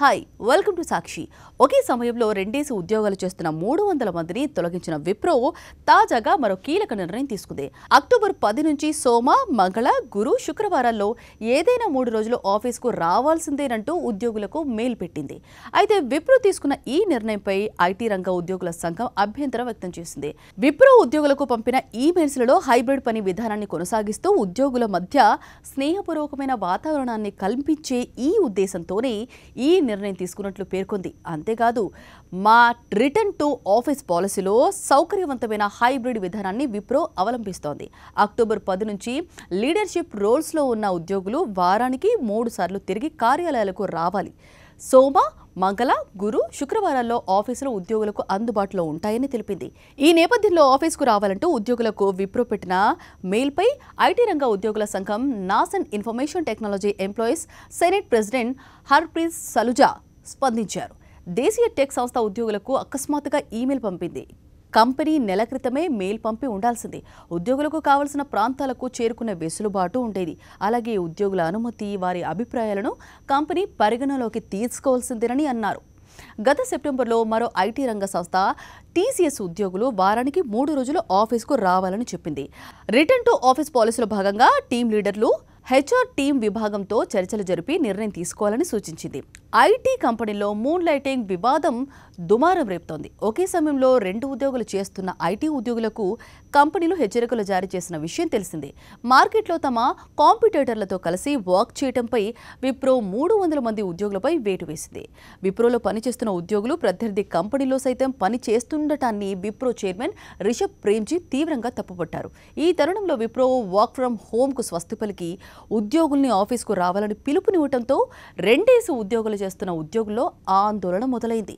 Hi welcome to Sakshi ఒకే సమయంలో రెండేసి ఉద్యోగాలు చేస్తున్న మూడు వందల మందిని తొలగించిన విప్రో తాజాగా మరో కీలక నిర్ణయం తీసుకుంది. అక్టోబర్ పది నుంచి సోమ మంగళ గురు శుక్రవారాల్లో ఏదైనా మూడు రోజులు ఆఫీస్కు రావాల్సిందేనంటూ ఉద్యోగులకు మెయిల్ పెట్టింది. అయితే విప్రో తీసుకున్న ఈ నిర్ణయంపై ఐటీ రంగ ఉద్యోగుల సంఘం అభ్యంతరం వ్యక్తం చేసింది. విప్రో ఉద్యోగులకు పంపిన ఈమెయిల్స్లలో హైబ్రిడ్ పని విధానాన్ని కొనసాగిస్తూ ఉద్యోగుల మధ్య స్నేహపూర్వకమైన వాతావరణాన్ని కల్పించే ఈ ఉద్దేశంతోనే ఈ నిర్ణయం తీసుకున్నట్లు పేర్కొంది. అంతేకాదు మా రిటర్న్ టు ఆఫీస్ పాలసీలో సౌకర్యవంతమైన హైబ్రిడ్ విధానాన్ని విప్రో అవలంబిస్తోంది. అక్టోబర్ పది నుంచి లీడర్షిప్ రోల్స్లో ఉన్న ఉద్యోగులు వారానికి మూడు సార్లు తిరిగి కార్యాలయాలకు రావాలి. సోమ మంగళ గురు శుక్రవారాల్లో ఆఫీసులు ఉద్యోగులకు అందుబాటులో ఉంటాయని తెలిపింది. ఈ నేపథ్యంలో ఆఫీసుకు రావాలంటూ ఉద్యోగులకు విప్రో పెట్టిన మెయిల్పై ఐటీ రంగ ఉద్యోగుల సంఘం నాసన్ information technology employees senate president Harpreet సలుజా స్పందించారు. దేశీయ టెక్ సంస్థ ఉద్యోగులకు అకస్మాత్తుగా ఈమెయిల్ పంపింది. కంపెనీ నెల క్రితమే మెయిల్ పంపి ఉండాల్సింది. ఉద్యోగులకు కావలసిన ప్రాంతాలకు చేరుకునే వెసులుబాటు ఉండేది. అలాగే ఉద్యోగుల అనుమతి వారి అభిప్రాయాలను కంపెనీ పరిగణలోకి తీసుకోవాల్సిందేనని అన్నారు. గత సెప్టెంబర్లో మరో ఐటీ రంగ సంస్థ టీసీఎస్ ఉద్యోగులు వారానికి మూడు రోజులు ఆఫీస్కు రావాలని చెప్పింది. రిటర్న్ టు ఆఫీస్ పాలసీలో భాగంగా టీం లీడర్లు హెచ్ఆర్ టీం విభాగంతో చర్చలు జరిపి నిర్ణయం తీసుకోవాలని సూచించింది. ఐటీ కంపెనీలో మూన్ లైటింగ్ వివాదం దుమారం రేపుతోంది. ఒకే సమయంలో రెండు ఉద్యోగులు చేస్తున్న ఐటీ ఉద్యోగులకు కంపెనీలు హెచ్చరికలు జారీ చేసిన విషయం తెలిసిందే. మార్కెట్లో తమ కాంపిటేటర్లతో కలిసి వర్క్ చేయడంపై విప్రో మూడు వందల మంది ఉద్యోగులపై వేటు వేసింది. విప్రోలో పనిచేస్తున్న ఉద్యోగులు ప్రత్యర్థి కంపెనీలో సైతం పని చేస్తుండటాన్ని విప్రో చైర్మన్ రిషబ్ ప్రేమ్జీ తీవ్రంగా తప్పుపట్టారు. ఈ తరుణంలో విప్రో వర్క్ ఫ్రం హోమ్కు స్వస్తి పలికి ఉద్యోగుల్ని ఆఫీస్కు రావాలని పిలుపునివ్వడంతో రెండేసి ఉద్యోగులు చేస్తున్న ఉద్యోగుల్లో ఆందోళన మొదలైంది.